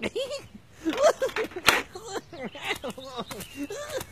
Look around.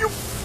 よっ。